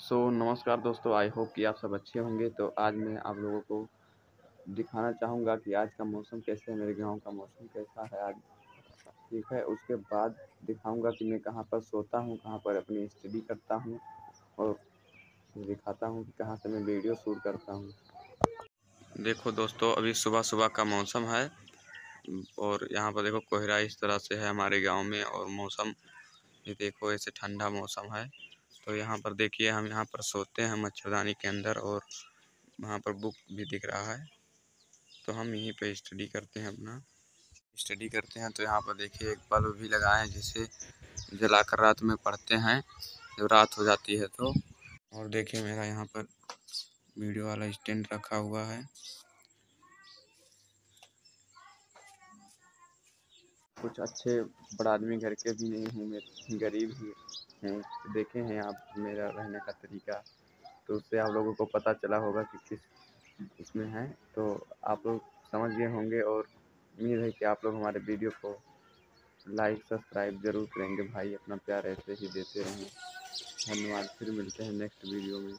सो so, नमस्कार दोस्तों I hope कि आप सब अच्छे होंगे। तो आज मैं आप लोगों को दिखाना चाहूँगा कि आज का मौसम कैसे है मेरे गाँव का मौसम कैसा है आज ठीक है। उसके बाद दिखाऊँगा कि मैं कहाँ पर सोता हूँ कहाँ पर अपनी स्टडी करता हूँ और दिखाता हूँ कि कहाँ से मैं वीडियो शूट करता हूँ। देखो दोस्तों अभी सुबह सुबह का मौसम है और यहाँ पर देखो कोहरा इस तरह से है हमारे गाँव में और मौसम ये देखो ऐसे ठंडा मौसम है। तो यहाँ पर देखिए, हम यहाँ पर सोते हैं मच्छरदानी के अंदर और वहाँ पर बुक भी दिख रहा है। तो हम यहीं पे स्टडी करते हैं अपना। स्टडी करते हैं तो यहाँ पर देखिए एक बल्ब भी लगाए हैं जिसे जलाकर रात में पढ़ते हैं, जब रात हो जाती है तो। और देखिए मेरा यहाँ पर वीडियो वाला स्टैंड रखा हुआ है। कुछ अच्छे बड़ा आदमी घर के भी नहीं हूँ मैं गरीब ही हैं। देखे हैं आप मेरा रहने का तरीका। तो उससे आप लोगों को पता चला होगा कि किस इसमें है। तो आप लोग समझ गए होंगे और उम्मीद है कि आप लोग हमारे वीडियो को लाइक, सब्सक्राइब ज़रूर करेंगे। भाई, अपना प्यार ऐसे ही देते रहें। धन्यवाद। फिर मिलते हैं नेक्स्ट वीडियो में।